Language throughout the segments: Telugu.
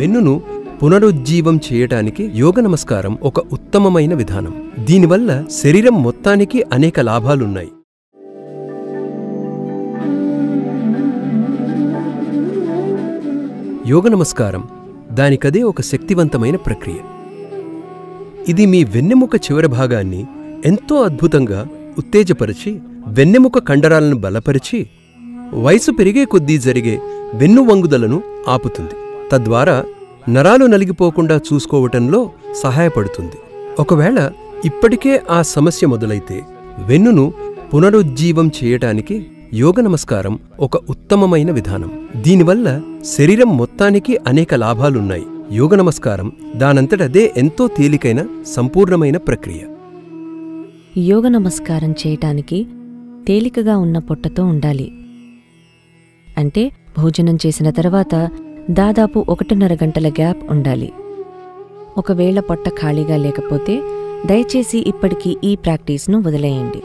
వెన్నును పునరుజ్జీవం చేయటానికి యోగ నమస్కారం ఒక ఉత్తమమైన విధానం. దీనివల్ల శరీరం మొత్తానికి అనేక లాభాలున్నాయి. యోగ నమస్కారం దానికదే ఒక శక్తివంతమైన ప్రక్రియ. ఇది మీ వెన్నెముక చివరి భాగాన్ని ఎంతో అద్భుతంగా ఉత్తేజపరిచి వెన్నెముక కండరాలను బలపరిచి వయసు పెరిగే కొద్దీ జరిగే వెన్ను వంగుదలను ఆపుతుంది. తద్వారా నరాలు నలిగిపోకుండా చూసుకోవటంలో సహాయపడుతుంది. ఒకవేళ ఇప్పటికే ఆ సమస్య మొదలైతే వెన్నును పునరుజ్జీవం చేయటానికి యోగ నమస్కారం ఒక ఉత్తమమైన విధానం. దీనివల్ల శరీరం మొత్తానికి అనేక లాభాలున్నాయి. యోగ నమస్కారం దానంతటదే ఎంతో తేలికైన సంపూర్ణమైన ప్రక్రియ. యోగ నమస్కారం చేయటానికి తేలికగా ఉన్న పొట్టతో ఉండాలి. అంటే భోజనం చేసిన తర్వాత దాదాపు ఒకటిన్నర గంటల గ్యాప్ ఉండాలి. ఒకవేళ పొట్ట ఖాళీగా లేకపోతే దయచేసి ఇప్పటికీ ఈ ప్రాక్టీస్ను వదిలేయండి.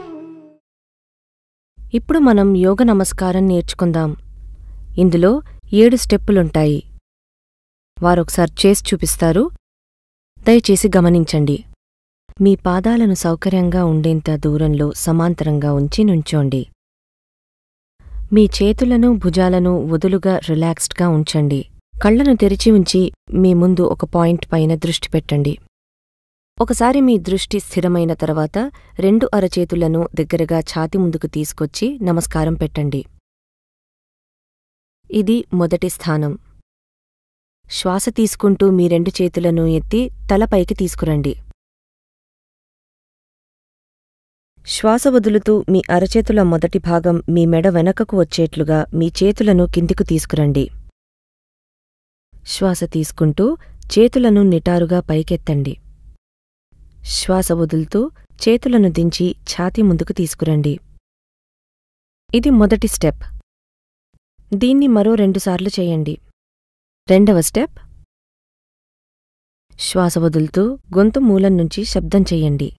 ఇప్పుడు మనం యోగ నమస్కారం నేర్చుకుందాం. ఇందులో ఏడు స్టెప్పులుంటాయి. వారొకసారి చేసి చూపిస్తారు. దయచేసి గమనించండి. మీ పాదాలను సౌకర్యంగా ఉండేంత దూరంలో సమాంతరంగా ఉంచి నుంచోండి. మీ చేతులను భుజాలను వదులుగా రిలాక్స్డ్గా ఉంచండి. కళ్ళను తెరిచి ఉంచి మీ ముందు ఒక పాయింట్ పైన దృష్టి పెట్టండి. ఒకసారి మీ దృష్టి స్థిరమైన తర్వాత రెండు అరచేతులను దగ్గరగా ఛాతి ముందుకు తీసుకొచ్చి నమస్కారం పెట్టండి. ఇది మొదటి స్థానం. శ్వాస తీసుకుంటూ మీ రెండు చేతులను ఎత్తి తలపైకి తీసుకురండి. శ్వాస వదులుతూ మీ అరచేతుల మొదటి భాగం మీ మెడ వెనకకు వచ్చేట్లుగా మీ చేతులను కిందికి తీసుకురండి. శ్వాస తీసుకుంటూ చేతులను నిటారుగా పైకెత్తండి. శ్వాస వదులుతూ చేతులను దించి ఛాతీ ముందుకు తీసుకురండి. ఇది మొదటి స్టెప్. దీన్ని మరో రెండుసార్లు చేయండి. రెండవ స్టెప్. శ్వాస వదులుతూ గొంతు మూలం నుంచి శబ్దం చెయ్యండి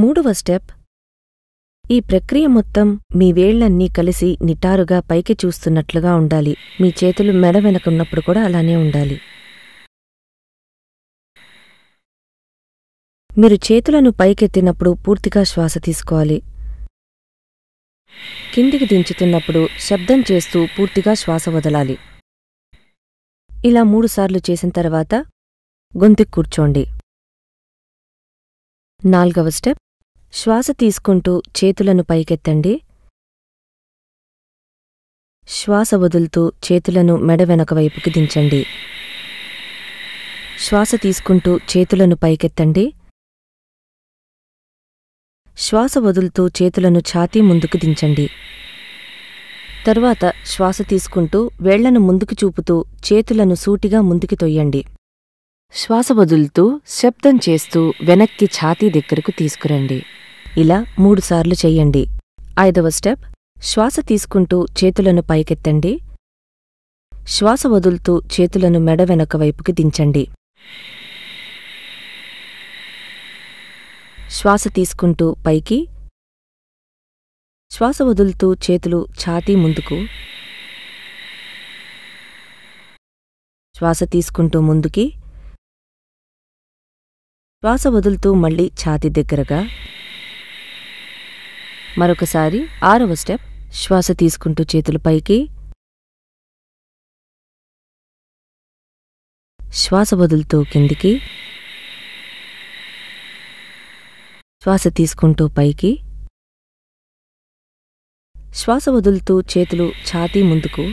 మూడవ స్టెప్. ఈ ప్రక్రియ మొత్తం మీ వేళ్ళన్నీ కలిసి నిటారుగా పైకి చూస్తున్నట్లుగా ఉండాలి. మీ చేతులు మెడ వెనకున్నప్పుడు కూడా అలానే ఉండాలి. మీరు చేతులను పైకెత్తినప్పుడు పూర్తిగా శ్వాస తీసుకోవాలి. కిందికి దించుతున్నప్పుడు శబ్దం చేస్తూ పూర్తిగా శ్వాస వదలాలి. ఇలా మూడుసార్లు చేసిన తర్వాత గొంతుకు కూర్చోండి. నాల్గవ స్టెప్. శ్వాస తీసుకుంటూ చేతులను పైకెత్తండి. శ్వాస వదులుతూ చేతులను మెడ వెనక వైపుకి దించండి. శ్వాస తీసుకుంటూ చేతులను పైకెత్తండి. శ్వాస వదులుతూ చేతులను ఛాతీ ముందుకు దించండి. తరువాత శ్వాస తీసుకుంటూ వేళ్ళను ముందుకు చూపుతూ చేతులను సూటిగా ముందుకి తొయ్యండి. శ్వాస వదులుతూ శబ్దం చేస్తూ వెనక్కి ఛాతీ దగ్గరకు తీసుకురండి. ఇలా మూడుసార్లు చెయ్యండి. ఐదవ స్టెప్ శ్వాస తీసుకుంటూ చేతులను పైకెత్తండి. శ్వాస వదులుతూ చేతులను మెడ వెనక వైపుకి దించండి. శ్వాస తీసుకుంటూ పైకి శ్వాస వదులుతూ చేతులు ఛాతీ ముందుకు శ్వాస తీసుకుంటూ ముందుకి శ్వాస వదులుతూ మళ్ళీ ఛాతీ దగ్గరగా మరొకసారి ఆరవ స్టెప్ శ్వాస తీసుకుంటూ చేతులు పైకి. శ్వాస వదులుతూ కిందికి. శ్వాస తీసుకుంటూ పైకి. శ్వాస వదులుతూ చేతులు ఛాతీ ముందుకు.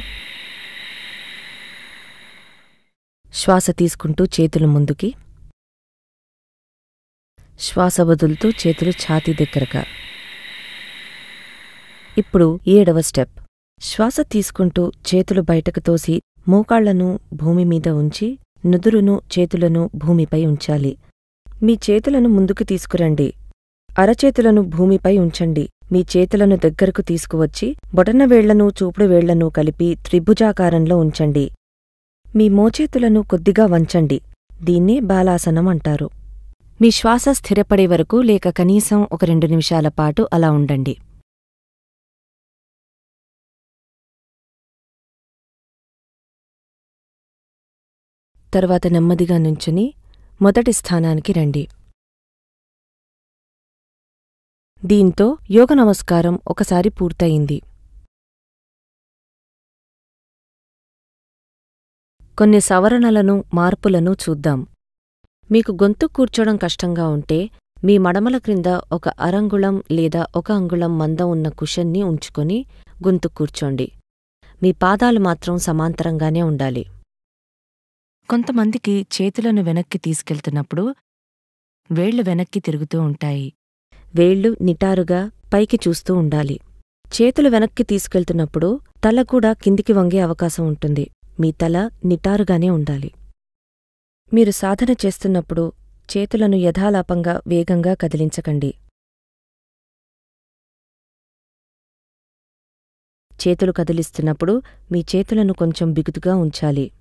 శ్వాస తీసుకుంటూ చేతులు ముందుకి. శ్వాస వదులుతూ చేతులు ఛాతీ దగ్గరగా. ఇప్పుడు ఏడవ స్టెప్. శ్వాస తీసుకుంటూ చేతులు బయటకు తోసి మోకాళ్ళను భూమి మీద ఉంచి నుదురును చేతులను భూమిపై ఉంచాలి. మీ చేతులను ముందుకు తీసుకురండి. అరచేతులను భూమిపై ఉంచండి. మీ చేతులను దగ్గరకు తీసుకువచ్చి బొటనవేళ్ళను చూపుడు వేళ్ళను కలిపి త్రిభుజాకారంలో ఉంచండి. మీ మోచేతులను కొద్దిగా వంచండి. దీన్నే బాలాసనం అంటారు. మీ శ్వాస స్థిరపడే వరకు లేక కనీసం ఒక రెండు నిమిషాల పాటు అలా ఉండండి. తరువాత నెమ్మదిగా నుంచుని మొదటి స్థానానికి రండి. దీంతో యోగ నమస్కారం ఒకసారి పూర్తయింది. కొన్ని సవరణలను మార్పులను చూద్దాం. మీకు గొంతు కూర్చోడం కష్టంగా ఉంటే మీ మడమల క్రింద ఒక అరంగుళం లేదా ఒక అంగుళం మందం ఉన్న కుషన్ని ఉంచుకొని గొంతు కూర్చోండి. మీ పాదాలు మాత్రం సమాంతరంగానే ఉండాలి. కొంతమందికి చేతులను వెనక్కి తీసుకెళ్తున్నప్పుడు వేళ్ళు వెనక్కి తిరుగుతూ ఉంటాయి. వేళ్ళు నిటారుగా పైకి చూస్తూ ఉండాలి. చేతులు వెనక్కి తీసుకెళ్తున్నప్పుడు తల కూడా కిందికి వంగే అవకాశం ఉంటుంది. మీ తల నిటారుగానే ఉండాలి. మీరు సాధన చేస్తున్నప్పుడు చేతులను యథాలాపంగా వేగంగా కదిలించకండి. చేతులు కదిలిస్తున్నప్పుడు మీ చేతులను కొంచెం బిగుతుగా ఉంచాలి.